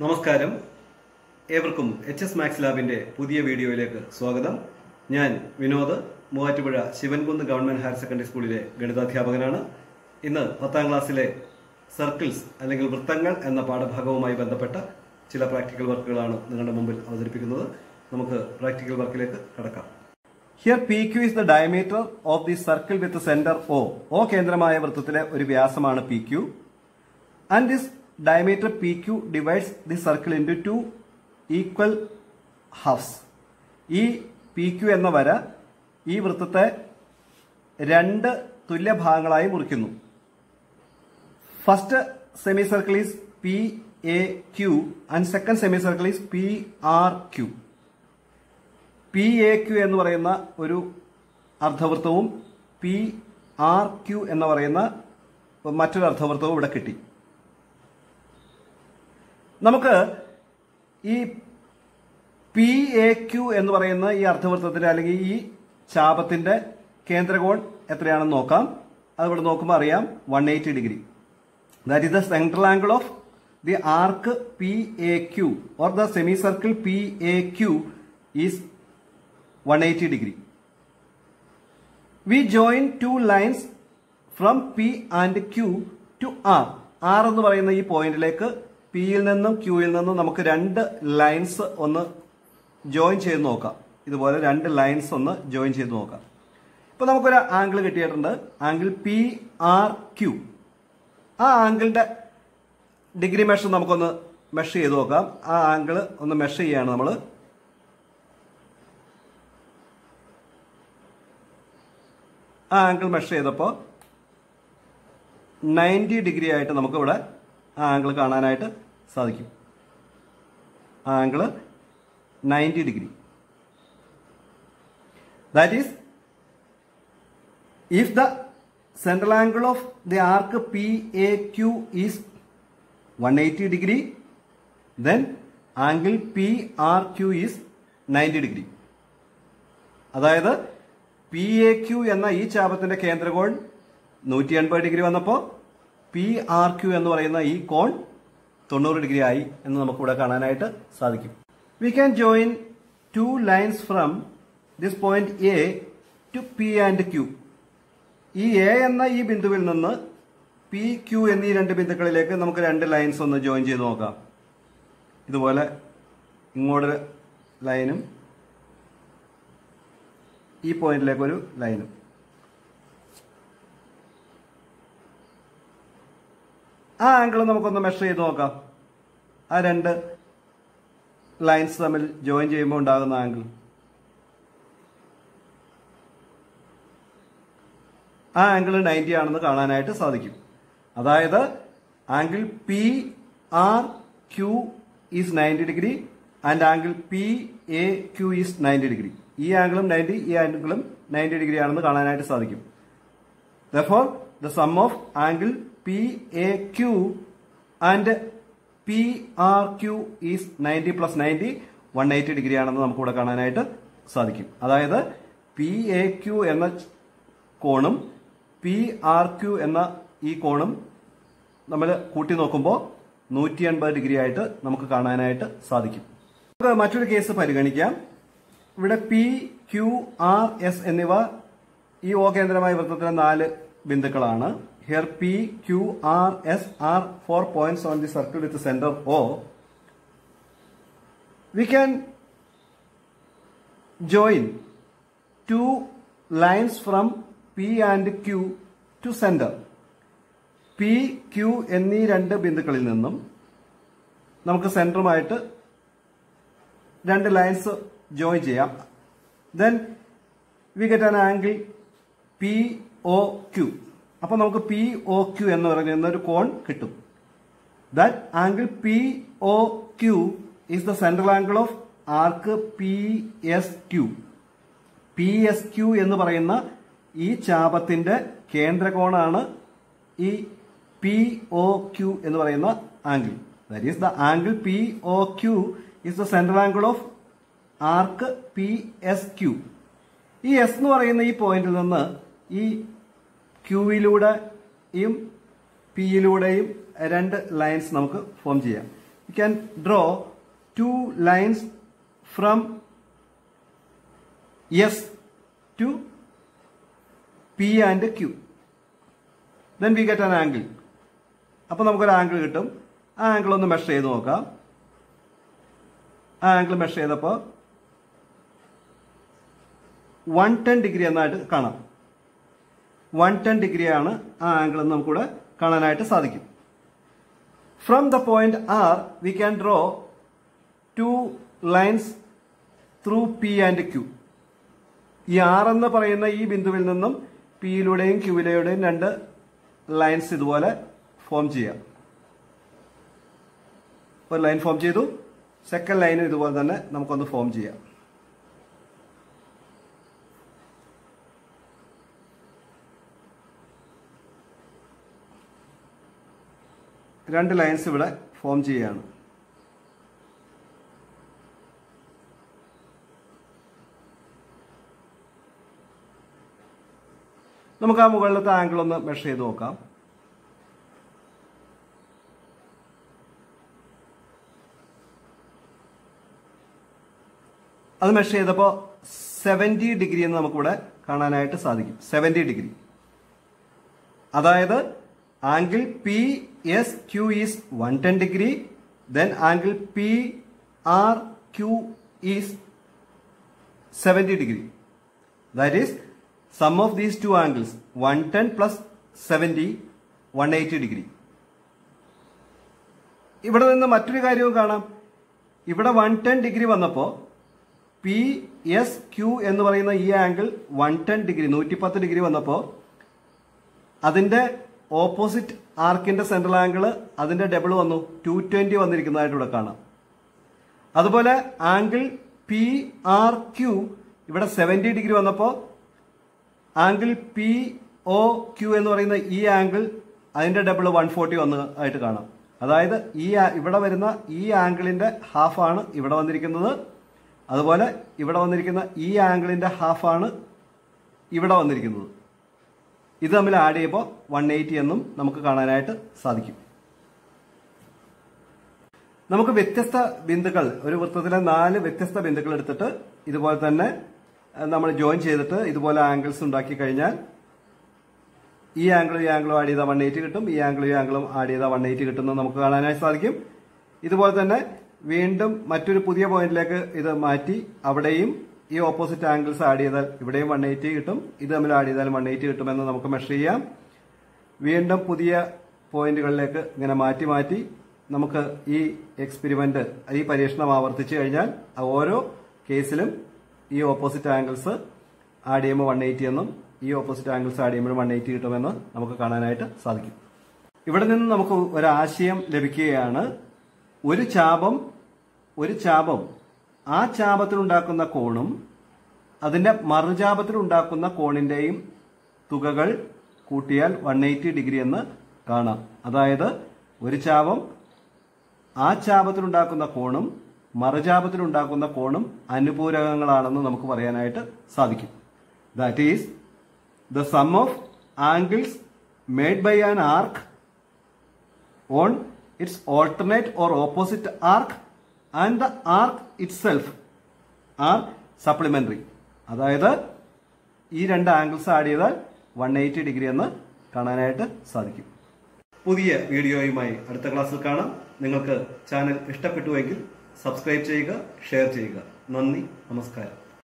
നമസ്കാരം. ഏവർക്കും H S max ലാബിന്റെ പുതിയ വീഡിയോയിലേക്ക് സ്വാഗതം. ഞാൻ Vinod Muvattupuzha Sivankunnu government higher secondary സ്കൂളിലെ ഗണിതാധ്യാപകനാണ്. ഇന്ന് പത്താം ക്ലാസ്സിലെ സർക്കിൾസ് അല്ലെങ്കിൽ വൃത്തങ്ങൾ എന്ന പാഠഭാഗവുമായി ബന്ധപ്പെട്ട ചില പ്രാക്ടിക്കൽ വർക്കുകളാണ് നിങ്ങളുടെ മുമ്പിൽ അവതരിപ്പിക്കുന്നത്. നമുക്ക് പ്രാക്ടിക്കൽ വർക്കിലേക്ക് കടക്കാം. Here P Q is the diameter of the circle with centre O O കേന്ദ്രമായ വൃത്തത്തിലെ ഒരു വ്യാസമാണ് P Q and this diameter PQ divides the circle into two equal halves. ഈ പി ക്യു എന്ന വര ഈ വൃത്തത്തെ രണ്ട് തുല്യ ഭാഗങ്ങളായി മുറിക്കുന്നു. First semi circle is P A Q and second semi circle is P R Q P A Q എന്ന് പറയുന്ന ഒരു അർദ്ധവൃത്തവും പി ആർ ക്യു എന്ന് പറയുന്ന മറ്റൊരു അർദ്ധവൃത്തവും ഇവിടെ കിട്ടി. നമുക്ക് ഈ പി എ ക്യു എന്ന് പറയുന്ന ഈ അർദ്ധവൃത്തത്തിന്റെ അല്ലെങ്കിൽ ഈ ചാപത്തിന്റെ കേന്ദ്രകോൺ എത്രയാണെന്ന് നോക്കാം. അതിവിടെ നോക്കുമ്പോൾ അറിയാം one eighty degree that is the central angle of the arc P A Q or the semi circle P A Q is one eighty degree we join two lines from P and Q to R R എന്ന് പറയുന്ന ഈ പോയിന്റിലേക്ക് പിയിൽ നിന്നും ക്യൂയിൽ നിന്നും നമുക്ക് രണ്ട് lines ഒന്ന് ജോയിൻ ചെയ്ത് നോക്കാം. ഇതുപോലെ രണ്ട് ലൈൻസ് ഒന്ന് ജോയിൻ ചെയ്ത് നോക്കാം. ഇപ്പൊ നമുക്കൊരു ആംഗിൾ കിട്ടിയിട്ടുണ്ട്. ആംഗിൾ പി ആർ ക്യു ആ ആംഗിളിന്റെ ഡിഗ്രി മെഷർ നമുക്കൊന്ന് മെഷർ ചെയ്ത് നോക്കാം. ആ ആംഗിൾ ഒന്ന് മെഷർ ചെയ്യാണ് നമ്മൾ ആ ആംഗിൾ മെഷർ ചെയ്തപ്പോൾ നയന്റി ഡിഗ്രി ആയിട്ട് നമുക്കിവിടെ ആ ആംഗിൾ കാണാനായിട്ട് സാധിക്കും. Angle ninety degree. That is if the central angle of the arc P A Q is one eighty degree then angle P R Q is ninety degree അതായത് P A Q എന്ന ഈ ചാപത്തിന്റെ കേന്ദ്രകോൺ നൂറ്റി എൺപത് degree വന്നപ്പോൾ P R Q എന്ന് പറയുന്ന ഈ കോൺ തൊണ്ണൂറ് ഡിഗ്രി ആയി എന്ന് നമുക്കിവിടെ കാണാനായിട്ട് സാധിക്കും. We can join two lines from this point A to P and Q ഈ എ എന്ന ഈ ബിന്ദുവിൽ നിന്ന് പി ക്യു എന്നീ രണ്ട് ബിന്ദുക്കളിലേക്ക് നമുക്ക് രണ്ട് ലൈൻസ് ഒന്ന് ജോയിൻ ചെയ്ത് നോക്കാം. ഇതുപോലെ ഇങ്ങോട്ടൊരു ലൈനും ഈ പോയിന്റിലേക്ക് ഒരു ലൈനും ആ ആംഗിൾ നമുക്കൊന്ന് മെഷർ ചെയ്ത് നോക്കാം. ആ രണ്ട് ലൈൻസ് തമ്മിൽ ജോയിൻ ചെയ്യുമ്പോൾ ഉണ്ടാകുന്ന ആംഗിൾ ആ ആംഗിൾ നയന്റി ആണെന്ന് കാണാനായിട്ട് സാധിക്കും. അതായത് angle P R Q is ninety degree and angle P A Q is ninety degree ഈ ആംഗിളും നയന്റി ഈ ആംഗിളും നയന്റി ഡിഗ്രി ആണെന്ന് കാണാനായിട്ട് സാധിക്കും. Therefore the sum of angle PAQ and PRQ is 90 plus 90 180 degree ആണെന്ന് നമുക്ക് ഇവിടെ കാണാനായിട്ട് സാധിക്കും. അതായത് പി എ ക്യു എന്ന കോണും പി ആർ ക്യു എന്ന ഈ കോണും നമ്മൾ കൂട്ടി നോക്കുമ്പോൾ നൂറ്റി എൺപത് ഡിഗ്രി ആയിട്ട് നമുക്ക് കാണാനായിട്ട് സാധിക്കും. നമുക്ക് മറ്റൊരു കേസ് പരിഗണിക്കാം. ഇവിടെ പി ക്യു ആർ എസ് എന്നിവ ഈ ഒ കേന്ദ്രമായ വൃത്തത്തിലെ നാല് ബിന്ദുക്കളാണ്. Here P Q R S are four points on the circle with centre O we can join two lines from P and Q to centre P Q എന്നീ രണ്ട് ബിന്ദുക്കളിൽ നിന്നും നമുക്ക് സെന്ററുമായിട്ട് രണ്ട് ലൈൻസ് ജോയിൻ ചെയ്യാം. Then we get an angle P O Q അപ്പൊ നമുക്ക് പി ഒ ക്യു എന്ന് പറയുന്ന ഒരു കോൺ കിട്ടും. That angle P O Q is the central angle of arc P S Q P S Q എന്ന് പറയുന്ന ഈ ചാപത്തിന്റെ കേന്ദ്രകോണാണ് ഈ പി ഒ ക്യു എന്ന് പറയുന്ന angle that is the angle P O Q is the central angle of arc P S Q ഈ S എന്ന് പറയുന്ന ഈ പോയിന്റിൽ നിന്ന് ഈ ക്യൂവിലൂടെയും പിയിലൂടെയും രണ്ട് ലൈൻസ് നമുക്ക് ഫോം ചെയ്യാം. You can draw two lines from S to P and Q then we get an angle അപ്പോൾ നമുക്കൊരു ആംഗിൾ കിട്ടും. ആ ആംഗിൾ ഒന്ന് മെഷർ ചെയ്ത് നോക്കാം. ആ ആംഗിൾ മെഷർ ചെയ്തപ്പോൾ വൺ ടെൻ ഡിഗ്രി എന്നായിട്ട് കാണാം. വൺ ടെൻ ഡിഗ്രിയാണ് ആ ആംഗിൾ എന്ന് നമുക്കിവിടെ കാണാനായിട്ട് സാധിക്കും. From the point R we can draw two lines through P and Q ഈ ആർ എന്ന് പറയുന്ന ഈ ബിന്ദുവിൽ നിന്നും പിയിലൂടെയും ക്യൂയിലൂടെയും രണ്ട് ലൈൻസ് ഇതുപോലെ ഫോം ചെയ്യാം ഒരു ലൈൻ ഫോം ചെയ്തു. സെക്കൻഡ് ലൈനും ഇതുപോലെ തന്നെ നമുക്കൊന്ന് ഫോം ചെയ്യാം. രണ്ട് ലൈൻസ് ഇവിടെ ഫോം ചെയ്യുകയാണ് നമുക്ക് ആ മുകളിലത്തെ ആംഗിൾ ഒന്ന് മെഷർ ചെയ്ത് നോക്കാം. അത് മെഷർ ചെയ്തപ്പോൾ സെവന്റി ഡിഗ്രി എന്ന് നമുക്കിവിടെ കാണാനായിട്ട് സാധിക്കും. സെവന്റി ഡിഗ്രി അതായത് degree then angle P R Q is seventy degree that is sum of these two angles one ten plus seventy one eighty degree ഇവിടെ നിന്ന് മറ്റൊരു കാര്യവും കാണാം. ഇവിടെ വൺ ടെൻ ഡിഗ്രി വന്നപ്പോൾ പി എസ് ക്യു എന്ന് പറയുന്ന ഈ ആംഗിൾ വൺ ടെൻ ഡിഗ്രി നൂറ്റിപ്പത്ത് ഡിഗ്രി വന്നപ്പോൾ അതിന്റെ ഓപ്പോസിറ്റ് ആർക്കിന്റെ സെൻട്രൽ ആംഗിൾ അതിന്റെ ഡബിൾ വന്നു. ടു ട്വന്റി വന്നിരിക്കുന്നതായിട്ട് ഇവിടെ കാണാം. അതുപോലെ ആംഗിൾ പി ആർ ക്യു ഇവിടെ സെവന്റി ഡിഗ്രി വന്നപ്പോൾ ആംഗിൾ പി ഒ ക്യു എന്ന് പറയുന്ന ഈ ആംഗിൾ അതിന്റെ ഡബിൾ വൺ ഫോർട്ടി വന്നതായിട്ട് കാണാം. അതായത് ഈ ഇവിടെ വരുന്ന ഈ ആംഗിളിന്റെ ഹാഫാണ് ഇവിടെ വന്നിരിക്കുന്നത്. അതുപോലെ ഇവിടെ വന്നിരിക്കുന്ന ഈ ആംഗിളിന്റെ ഹാഫാണ് ഇവിടെ വന്നിരിക്കുന്നത്. ഇത് തമ്മിൽ ആഡ് ചെയ്യുമ്പോൾ വൺ എയ്റ്റി എന്നും നമുക്ക് കാണാനായിട്ട് സാധിക്കും. നമുക്ക് വ്യത്യസ്ത ബിന്ദുക്കൾ ഒരു വൃത്തത്തിലെ നാല് വ്യത്യസ്ത ബിന്ദുക്കൾ എടുത്തിട്ട് ഇതുപോലെ തന്നെ നമ്മൾ ജോയിൻ ചെയ്തിട്ട് ഇതുപോലെ ആംഗിൾസ് ഉണ്ടാക്കി കഴിഞ്ഞാൽ ഈ ആംഗിളും ഈ ആംഗിളും ആഡ് ചെയ്താൽ വൺ എയ്റ്റി കിട്ടും ഈ ആംഗിളും ഈ ആംഗിളും ആഡ് ചെയ്താൽ വൺ എയ്റ്റി കിട്ടുമെന്ന് നമുക്ക് കാണാനായി സാധിക്കും. ഇതുപോലെ തന്നെ വീണ്ടും മറ്റൊരു പുതിയ പോയിന്റിലേക്ക് ഇത് മാറ്റി അവിടെയും ഈ ഓപ്പോസിറ്റ് ആംഗിൾസ് ആഡ് ചെയ്താൽ ഇവിടെയും വൺ എയ്റ്റി കിട്ടും ഇത് തമ്മിൽ ആഡ് ചെയ്താൽ വൺ എയ്റ്റി കിട്ടുമെന്ന് നമുക്ക് മെഷർ ചെയ്യാം. വീണ്ടും പുതിയ പോയിന്റുകളിലേക്ക് ഇങ്ങനെ മാറ്റി മാറ്റി നമുക്ക് ഈ എക്സ്പെരിമെന്റ് ഈ പരീക്ഷണം ആവർത്തിച്ചു കഴിഞ്ഞാൽ ഓരോ കേസിലും ഈ ഓപ്പോസിറ്റ് ആംഗിൾസ് ആഡ് ചെയ്യുമ്പോൾ വൺ എയ്റ്റി എന്നും ഈ ഓപ്പോസിറ്റ് ആംഗിൾസ് ആഡ് ചെയ്യുമ്പോൾ വൺ എയ്റ്റി കിട്ടുമെന്ന് നമുക്ക് കാണാനായിട്ട് സാധിക്കും. ഇവിടെ നിന്ന് നമുക്ക് ഒരാശയം ലഭിക്കുകയാണ്. ഒരു ചാപം ഒരു ചാപം ആ ചാപത്തിലുണ്ടാക്കുന്ന കോണും അതിന്റെ മറുചാപത്തിലുണ്ടാക്കുന്ന കോണിന്റെയും തുകകൾ കൂട്ടിയാൽ വൺ എയ്റ്റി ഡിഗ്രി എന്ന് കാണാം. അതായത് ഒരു ചാപം ആ ചാപത്തിലുണ്ടാക്കുന്ന കോണും മറുചാപത്തിലുണ്ടാക്കുന്ന കോണും അനുപൂരകങ്ങളാണെന്ന് നമുക്ക് പറയാനായിട്ട് സാധിക്കും. That is the sum of angles made by an arc on its alternate or opposite opposite arc the arc itself are supplementary അതായത് ഈ രണ്ട് ആംഗിൾസ് ആഡ് ചെയ്താൽ വൺ എയ്റ്റി ഡിഗ്രി എന്ന് കാണാനായിട്ട് സാധിക്കും. പുതിയ വീഡിയോയുമായി അടുത്ത ക്ലാസ്സിൽ കാണാം. നിങ്ങൾക്ക് ചാനൽ ഇഷ്ടപ്പെട്ടുവെങ്കിൽ സബ്സ്ക്രൈബ് ചെയ്യുക ഷെയർ ചെയ്യുക. നന്ദി നമസ്കാരം.